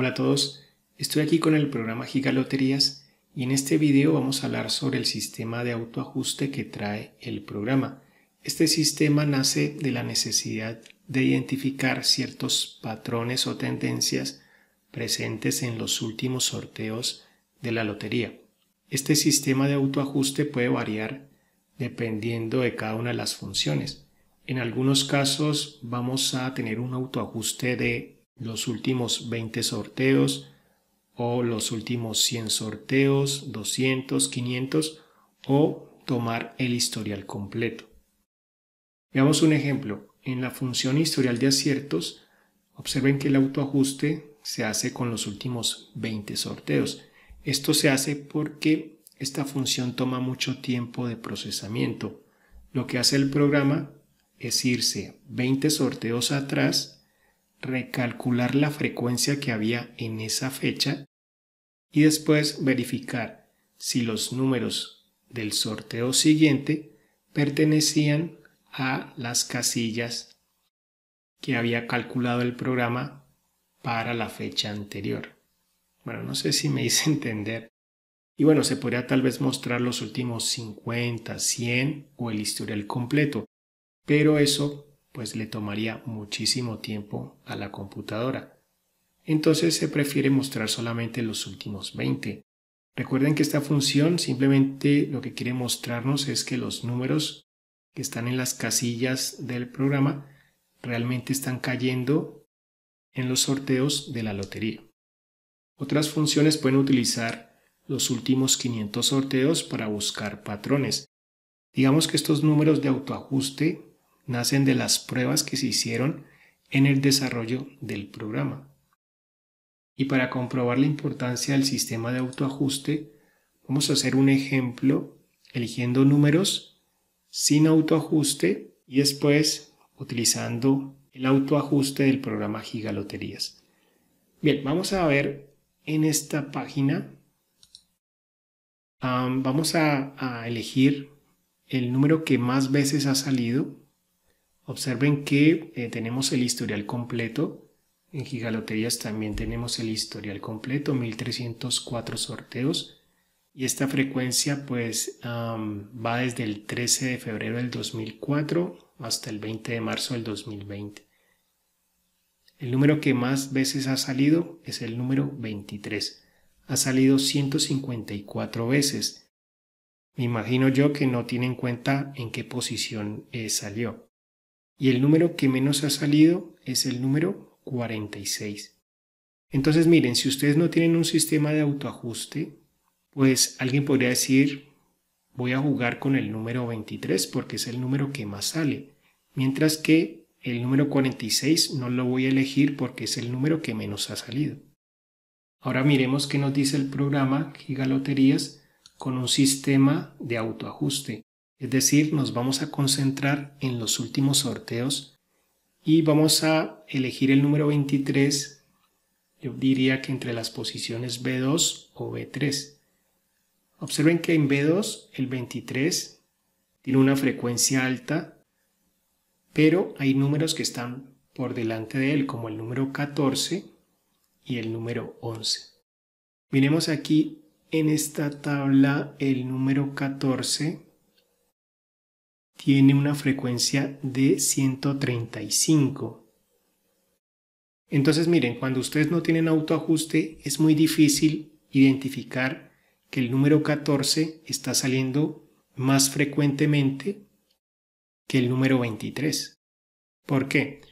Hola a todos, estoy aquí con el programa Gigaloterías y en este video vamos a hablar sobre el sistema de autoajuste que trae el programa. Este sistema nace de la necesidad de identificar ciertos patrones o tendencias presentes en los últimos sorteos de la lotería. Este sistema de autoajuste puede variar dependiendo de cada una de las funciones. En algunos casos vamos a tener un autoajuste de los últimos 20 sorteos o los últimos 100 sorteos, 200, 500 o tomar el historial completo. Veamos un ejemplo. En la función historial de aciertos, observen que el autoajuste se hace con los últimos 20 sorteos. Esto se hace porque esta función toma mucho tiempo de procesamiento. Lo que hace el programa es irse 20 sorteos atrás recalcular la frecuencia que había en esa fecha y después verificar si los números del sorteo siguiente pertenecían a las casillas que había calculado el programa para la fecha anterior. Bueno, no sé si me hice entender. Y bueno, se podría tal vez mostrar los últimos 50, 100 o el historial completo, pero eso pues le tomaría muchísimo tiempo a la computadora. Entonces se prefiere mostrar solamente los últimos 20. Recuerden que esta función simplemente lo que quiere mostrarnos es que los números que están en las casillas del programa realmente están cayendo en los sorteos de la lotería. Otras funciones pueden utilizar los últimos 500 sorteos para buscar patrones. Digamos que estos números de autoajuste nacen de las pruebas que se hicieron en el desarrollo del programa. Y para comprobar la importancia del sistema de autoajuste, vamos a hacer un ejemplo eligiendo números sin autoajuste y después utilizando el autoajuste del programa Gigaloterías. Bien, vamos a ver en esta página, vamos a, elegir el número que más veces ha salido Observen que eh, tenemos el historial completo. En Gigaloterías también tenemos el historial completo, 1304 sorteos. Y esta frecuencia pues va desde el 13 de febrero del 2004 hasta el 20 de marzo del 2020. El número que más veces ha salido es el número 23. Ha salido 154 veces. Me imagino yo que no tiene en cuenta en qué posición eh, salió y el número que menos ha salido es el número 46. Entonces miren, si ustedes no tienen un sistema de autoajuste, pues alguien podría decir, voy a jugar con el número 23 porque es el número que más sale, mientras que el número 46 no lo voy a elegir porque es el número que menos ha salido. Ahora miremos qué nos dice el programa Gigaloterías con un sistema de autoajuste. Es decir, nos vamos a concentrar en los últimos sorteos y vamos a elegir el número 23, yo diría que entre las posiciones B2 o B3. Observen que en B2 el 23 tiene una frecuencia alta, pero hay números que están por delante de él, como el número 14 y el número 11. Miremos aquí en esta tabla el número 14 tiene una frecuencia de 135. Entonces miren, cuando ustedes no tienen autoajuste es muy difícil identificar que el número 14 está saliendo más frecuentemente que el número 23. ¿Por qué?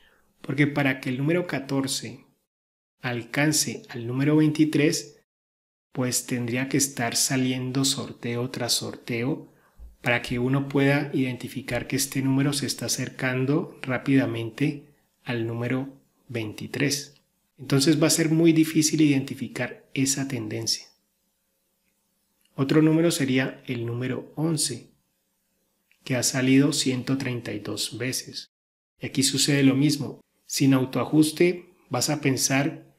Porque para que el número 14 alcance al número 23, pues tendría que estar saliendo sorteo tras sorteo para que uno pueda identificar que este número se está acercando rápidamente al número 23. Entonces va a ser muy difícil identificar esa tendencia. Otro número sería el número 11, que ha salido 132 veces. Y aquí sucede lo mismo. Sin autoajuste vas a pensar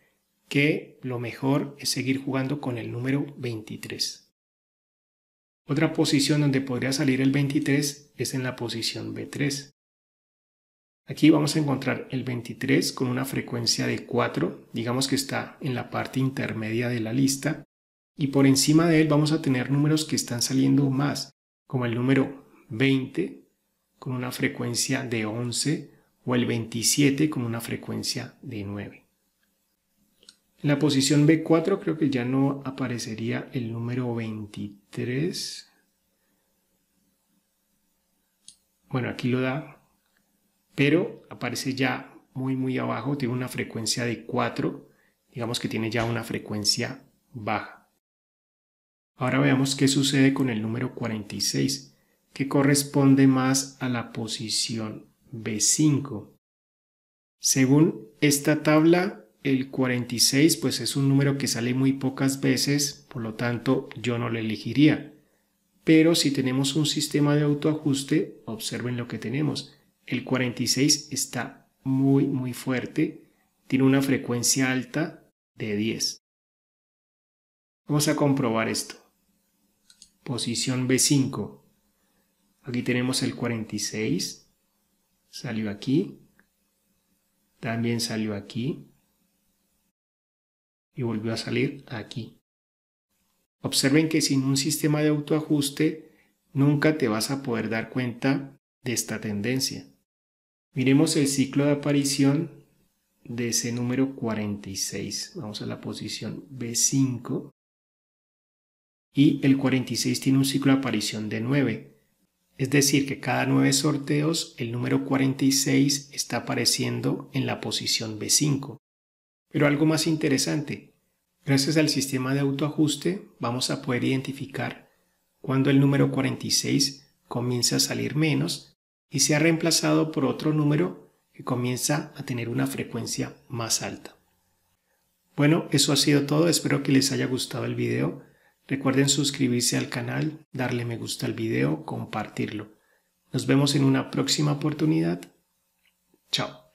que lo mejor es seguir jugando con el número 23. Otra posición donde podría salir el 23 es en la posición B3. Aquí vamos a encontrar el 23 con una frecuencia de 4, digamos que está en la parte intermedia de la lista, y por encima de él vamos a tener números que están saliendo más, como el número 20 con una frecuencia de 11 o el 27 con una frecuencia de 9. En la posición B4 creo que ya no aparecería el número 23. Bueno, aquí lo da pero aparece ya muy muy abajo, tiene una frecuencia de 4, digamos que tiene ya una frecuencia baja. Ahora veamos qué sucede con el número 46, que corresponde más a la posición B5. Según esta tabla, el 46 pues es un número que sale muy pocas veces, por lo tanto yo no lo elegiría. Pero si tenemos un sistema de autoajuste, observen lo que tenemos. El 46 está muy, muy fuerte. Tiene una frecuencia alta de 10. Vamos a comprobar esto. Posición B5. Aquí tenemos el 46. Salió aquí. También salió aquí. Y volvió a salir aquí. Observen que sin un sistema de autoajuste nunca te vas a poder dar cuenta de esta tendencia. Miremos el ciclo de aparición de ese número 46. Vamos a la posición B5. Y el 46 tiene un ciclo de aparición de 9. Es decir, que cada 9 sorteos el número 46 está apareciendo en la posición B5. Pero algo más interesante, gracias al sistema de autoajuste vamos a poder identificar cuando el número 46 comienza a salir menos y se ha reemplazado por otro número que comienza a tener una frecuencia más alta. Bueno, eso ha sido todo, espero que les haya gustado el video. Recuerden suscribirse al canal, darle me gusta al video, compartirlo. Nos vemos en una próxima oportunidad. Chao.